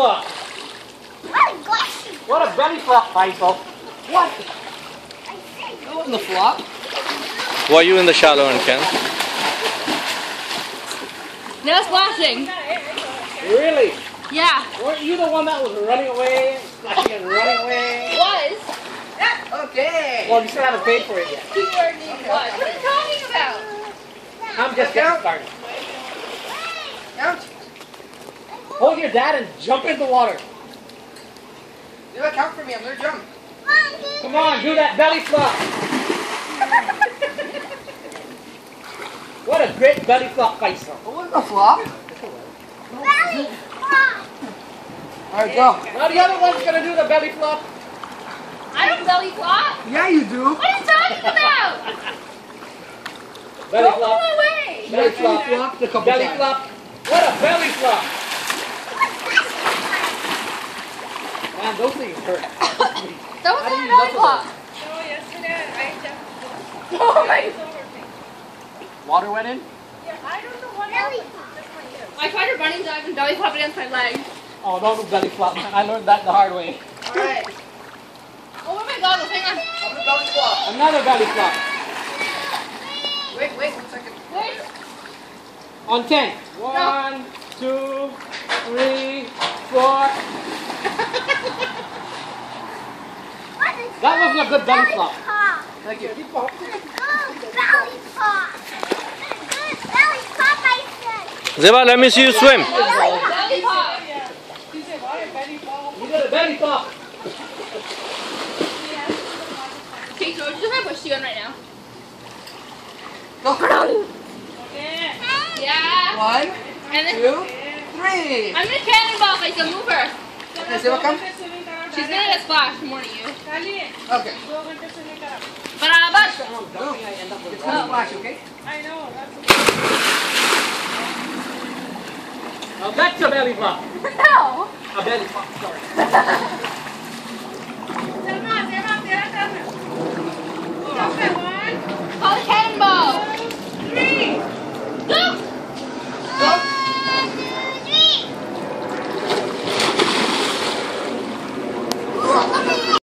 flop. Oh, gosh. What a belly flop, Faisal. What? That wasn't the flop. Were you in the shallow end, Ken? No splashing. Really? Yeah. Weren't you the one that was running away, splashing and running away? Was. Okay. Well, you still haven't paid for it yet. Was. What are you talking about? I'm just getting started. Count. Hold your dad and jump in the water. Do a count for me. I'm gonna jump. Come on, do that belly flop. What a great belly flop, Faisal. What was the flop? Belly flop. All right, go. Now the other one's gonna do the belly flop. I don't belly flop. Yeah, you do. What are you talking about? Belly Don't go flop. away. Belly You flop. a Belly times. flop. What a belly flop. Man, those things hurt. That was How do not you a belly flop. No, yesterday I just. Oh my. Water went in? Yeah, I don't know what Belly happened. flop. Just my ear. I tried to running dive and belly flop against my leg. Oh, don't do belly flop. I learned that the hard way. All right. Oh my god, hang on. I'm gonna belly flop. Another belly flop. Wait, wait, one second. Wait. On 10. One, two, three, That wasn't a good belly flop. flop? Thank you. Keep on. Good belly flop. Good belly flop, I said. Zeba, let me see you swim. Belly flop. She said, what a belly flop. You did a belly flop. Okay, George, just gonna push you in right now. Go. Yeah. Yeah. One, And then two, three. I'm gonna cannonball if I can move her. Okay, Zeba, come. She's gonna get splashed more than you. खाली Okay. दो घंटे से लेकर अब Barabat. Go. It's gonna splash, okay? I know that's Now that's a belly flop. No. A belly flop, sorry.